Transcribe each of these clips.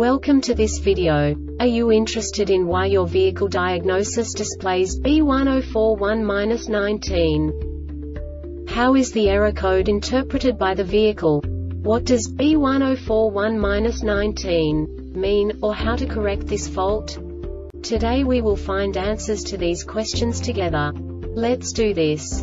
Welcome to this video. Are you interested in why your vehicle diagnosis displays B1041-19? How is the error code interpreted by the vehicle? What does B1041-19 mean, or how to correct this fault? Today we will find answers to these questions together. Let's do this.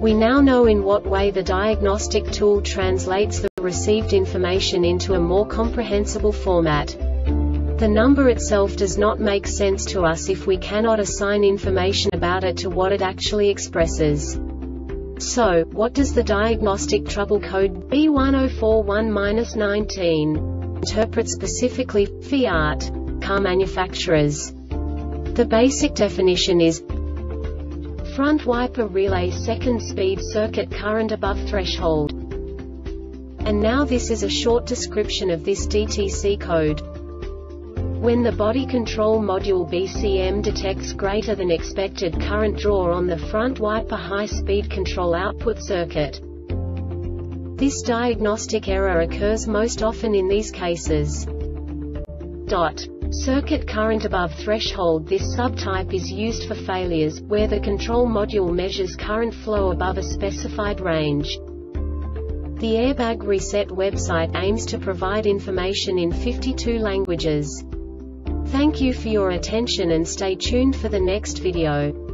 We now know in what way the diagnostic tool translates the received information into a more comprehensible format. The number itself does not make sense to us if we cannot assign information about it to what it actually expresses. So, what does the diagnostic trouble code B1041-19 interpret specifically Fiat car manufacturers? The basic definition is front wiper relay second speed circuit current above threshold. And now this is a short description of this DTC code. When the body control module BCM detects greater than expected current draw on the front wiper high-speed control output circuit. This diagnostic error occurs most often in these cases. Dot. Circuit current above threshold This subtype is used for failures, where the control module measures current flow above a specified range. The Airbag Reset website aims to provide information in 52 languages. Thank you for your attention and stay tuned for the next video.